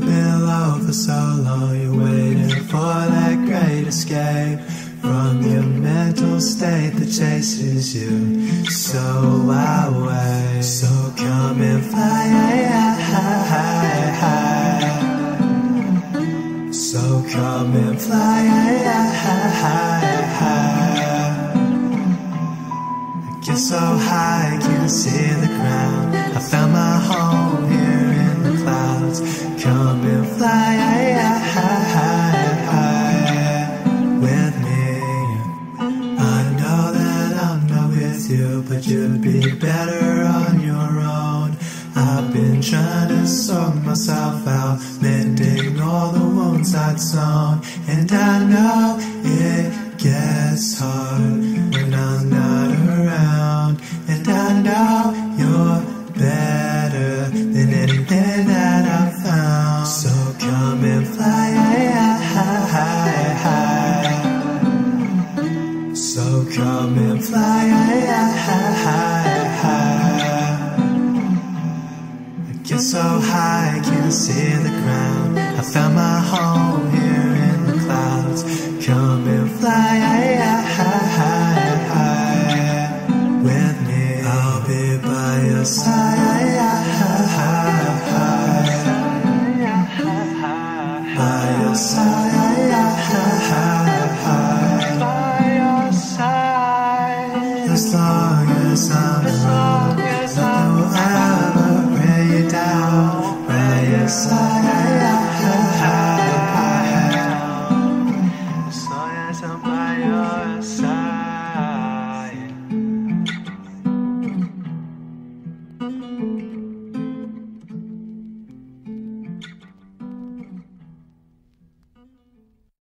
the pillow for so long. You're waiting for that great escape from your mental state that chases you so away. So come and fly. So come and fly high. Get so high, I can see but you'd be better on your own. I've been trying to sort myself out, mending all the wounds I'd sown, and I know it gets hard when I'm not around, and I know you're better than anything that I've found. So come and fly get so high I can't see the ground. I found my home here in the clouds. Come and fly with me. I'll be by your side. By your side. As long as I'm around, nothing will